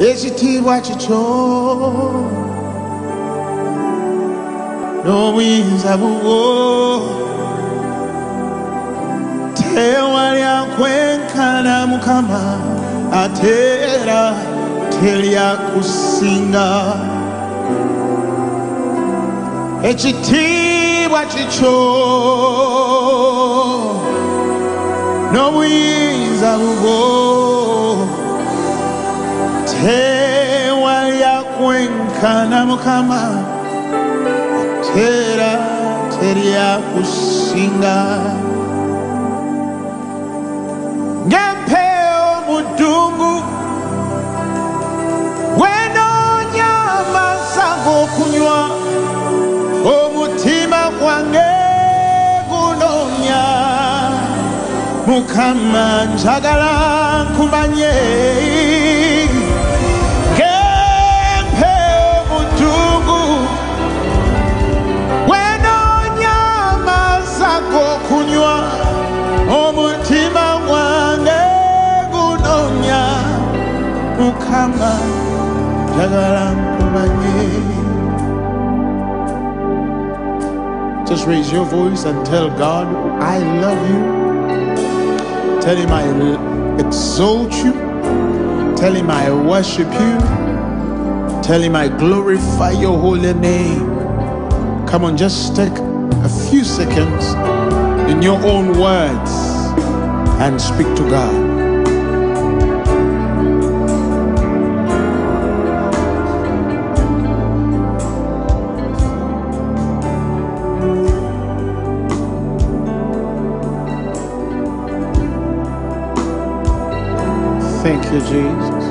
ekitiibwa kikyo n'obuyinza bubwo tewali akwenkana mukama. Ate era teryakusinga ekitiibwa kikyo n'obuyinza bubwo tewali akwenkana mukama tera teryakusinga ng'empeewo mu ddungu wenoonya amazzi ag'okunywa omutima gwange gunoonya mukama njagala nkumanye Just raise your voice and tell God, I love you. Tell Him I exalt you. Tell Him I worship you. Tell Him I glorify your holy name. Come on, just take a few seconds in your own words and speak to God. Thank you, Jesus.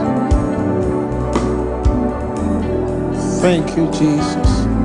Thank you, Jesus.